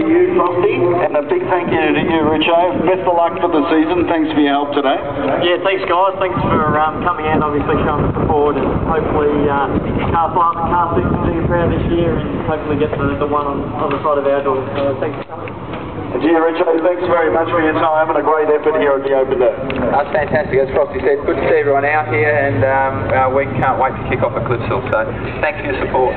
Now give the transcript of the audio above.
To you, Frosty, and a big thank you to you, Richo. Best of luck for the season. Thanks for your help today. Yeah, thanks guys. Thanks for um, coming out, obviously showing the support, and hopefully uh, car five and car six will be you proud this year, and hopefully get the, the one on, on the side of our door. So thanks for coming. And yeah, Richo, thanks very much for your time and a great effort here at the Open Day. That's fantastic. As Frosty said, good to see everyone out here, and um, uh, we can't wait to kick off at Clipsal. So, thanks for your support.